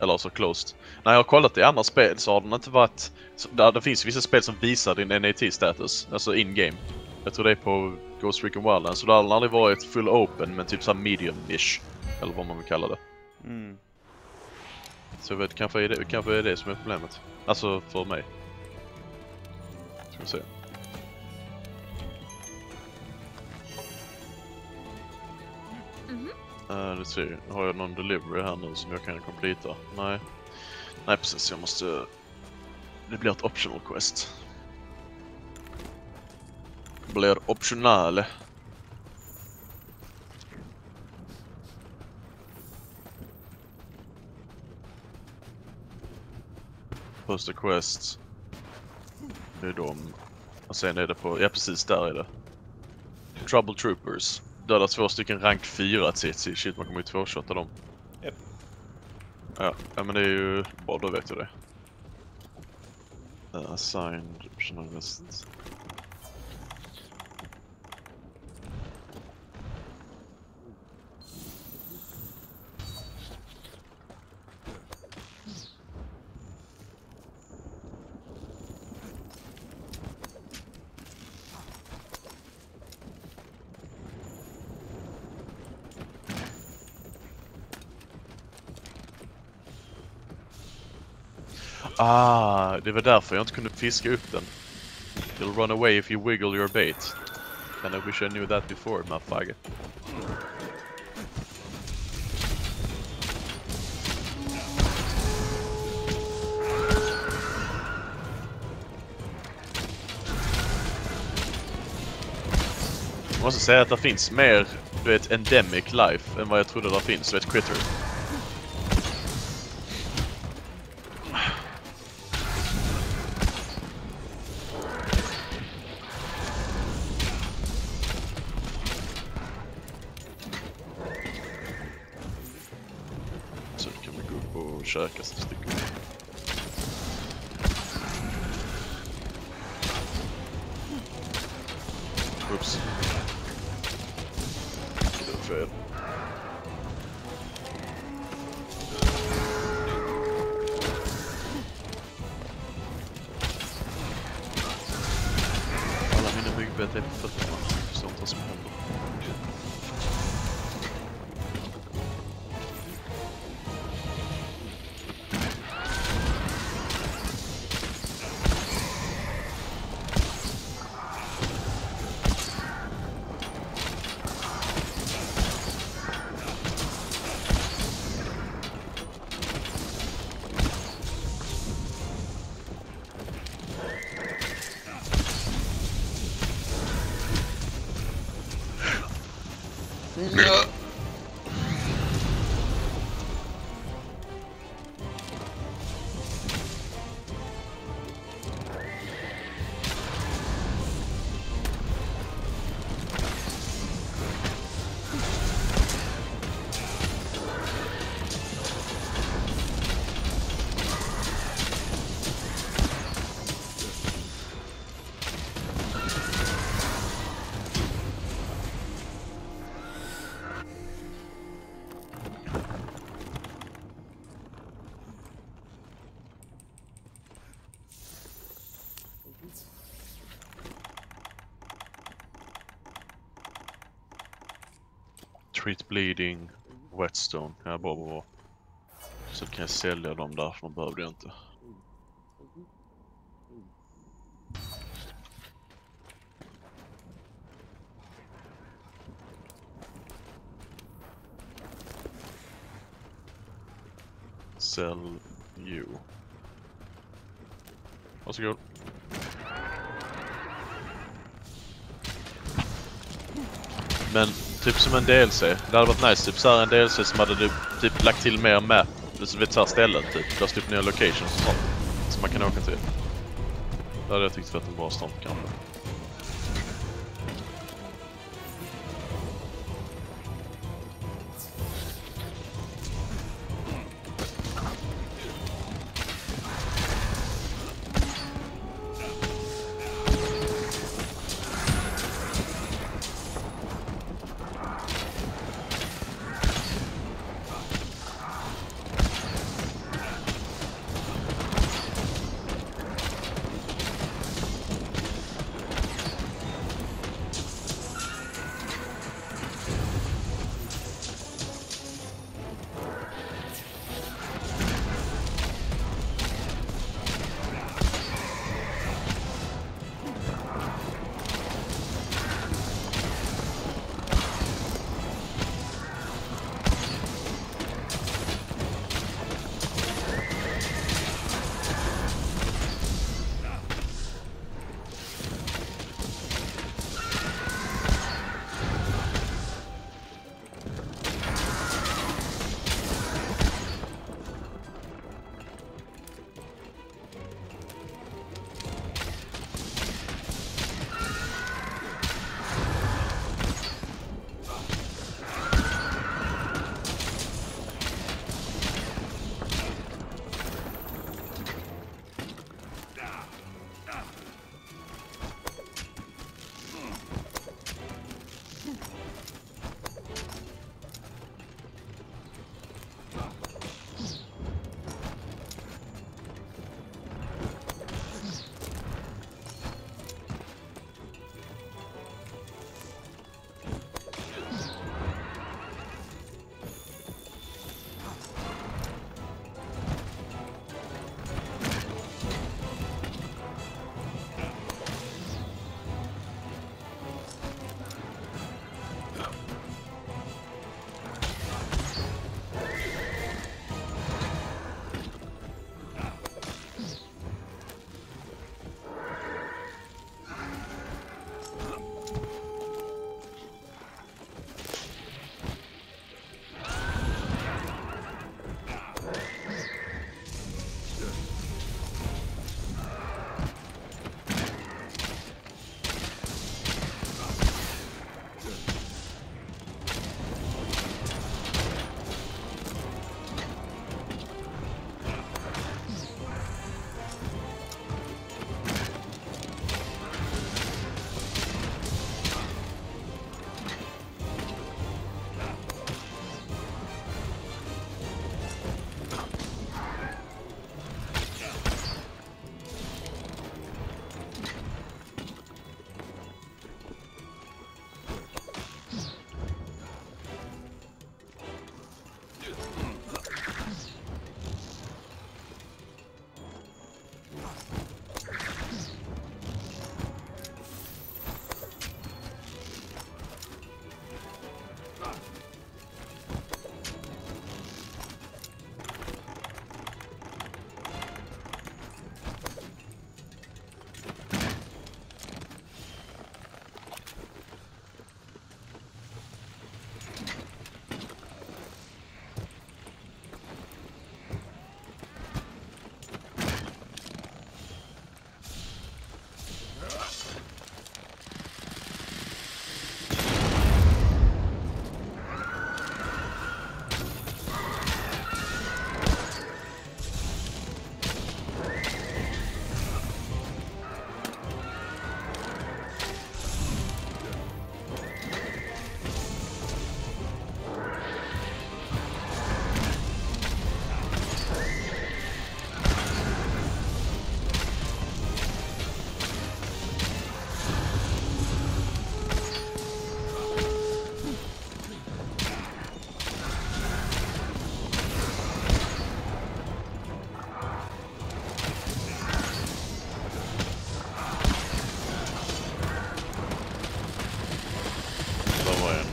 Eller så closed. När jag har kollat i andra spel så har den inte varit... Där, det finns vissa spel som visar din NAT-status, alltså in-game. Jag tror det är på Ghost Recon Wildlands, så det har den aldrig varit full open men typ såhär medium-ish. Eller vad man vill kalla det. Mm. Så vet, kanske är det, kanske är det som är problemet. Alltså för mig. Ska vi se. Uh, let's. Har jag någon delivery här nu som jag kan completa? Nej. Nej precis, jag måste... Det blir ett optional quest. Det blir optional. Första quest. Det är de. Och sen är det på, ja precis där är det. Trouble Troopers. Döda två stycken rank 4 TC. Shit man kommer ju tvåshotta dem. Japp. Ja, ja men det är ju bra, då vet jag det. Uh, assigned optional list. Ah, det var därför jag inte kunde fiska upp den. You'll run away if you wiggle your bait. And I wish I knew that before, motherfucker. Jag måste säga att det finns mer, du vet, endemic life än vad jag trodde det finns, du vet, critter. Vi gå upp och käka ett stycke. Oops. Det var fel. Alla mina myggbett är på fötterna. No. Crit bleeding, whetstone. Ja, bra, bra, bra. Så kan jag sälja dem där, för de behövde jag inte. Sell you. Varsågod. Men typ som en DLC. Det hade varit nice. Typ såhär en DLC som hade typ, typ lagt till mer map. Du vet såhär ställen typ. Löst upp nya locations och sånt. Som man kan åka till. Det hade jag tyckt varit en bra start kanske.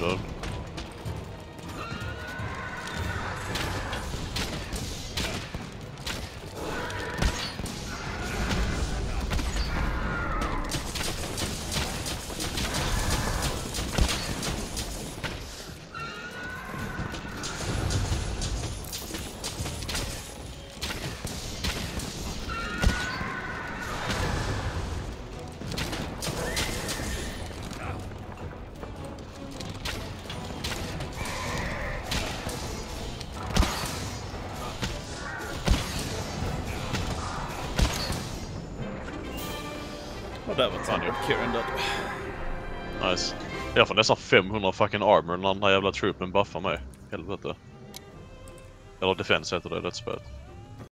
dog. Och där var Tanya Kieran död. Nice. Jag får nästan 500 fucking armor när den här jävla troopen buffar mig. Helvete. Eller defense heter det i det spelet.